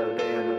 aldeano